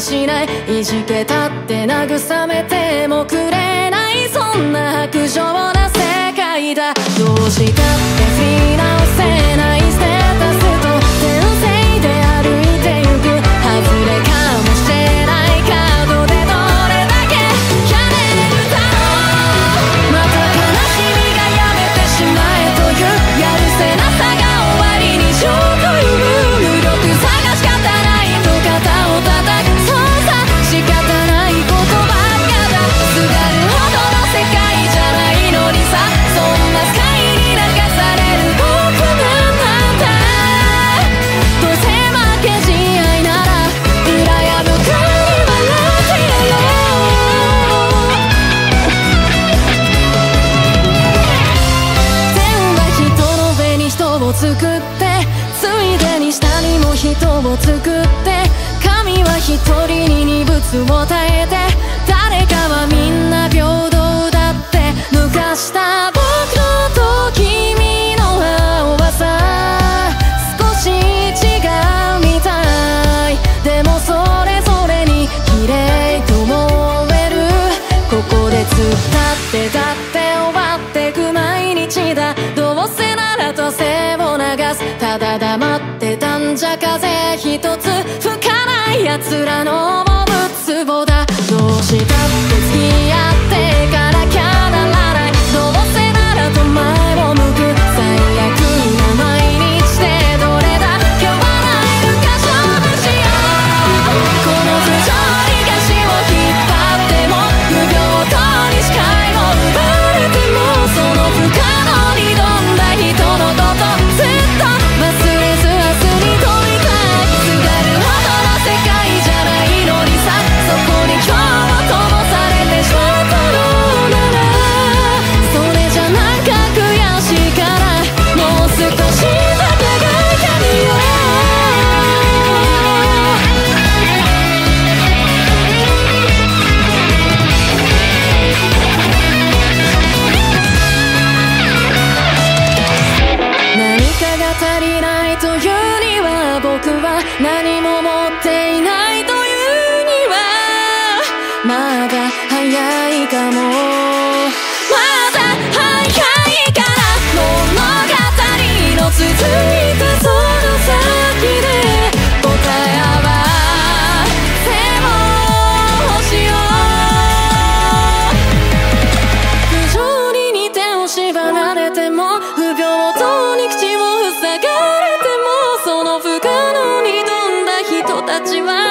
しない。いじけたって慰めてもくれない。そんな薄情な世界だ。どうしたって作ってついでに下にも人を作って神は一人に二物を与えて誰かはみんな平等だって抜かした僕のと君の青はさ少し違うみたい。でもそれぞれに綺麗と思える。ここで突っ一つ吹かない奴らの思うつぼだ。どうしたって付き合うまだ早いかも。まだ早いから物語の続いたその先で答えはせをしよ。う条理に手を縛られても不平等に口を塞がれてもその不可能に富んだ人たちは